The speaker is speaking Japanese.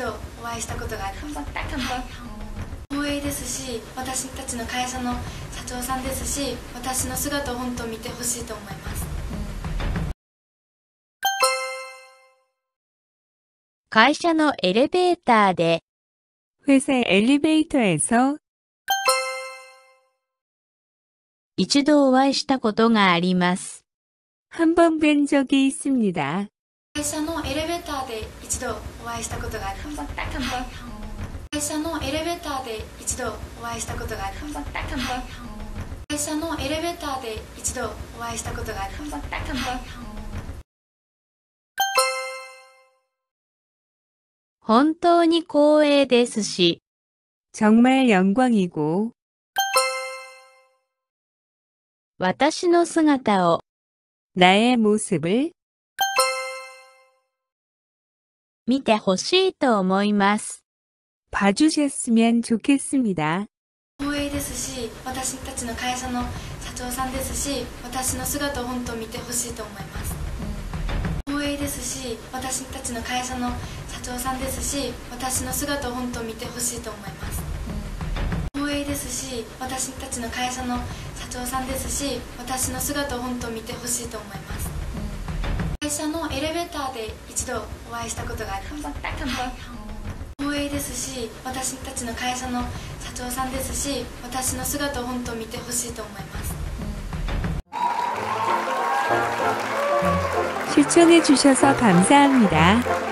度お会いしたことがあります 딱 한 번. 光栄ですし私たちの会社の社長さんですし私の姿を本当見てほしいと思います会社のエレベーターで 회사 엘리베이터에서 一度お会いしたことがあります。 한 번 뵌 적이 있습니다. 会社のエレベーターで一 度お会いしたことがあります 한 번, 딱 한 번. 会社のエレベーターで一度お会いしたことがあります 한 번, 딱 한 번. 会社のエレベーターで一度お会いしたことがあります 한 번, 딱 한 번. 本当に光栄ですし、 정말 영광이고 私の姿を 나의 모습을 見てほしいと思います。 봐주셨으면 좋겠습니다. 光栄ですし私たちの会社の社長さんですし私の姿を本当見てほしいと思います光栄ですし私たちの会社の社長さんですし私の姿を本当見てほしいと思います光栄ですし私たちの会社の社長さんですし私の姿を本当見てほしいと思います会社の エレベーターで一度お会いしたことがあります 한 번, 딱 한 번. 光栄ですし私たちの会社の社長さんですし私の姿を本当見てほしいと思います 시청해주셔서 감사합니다.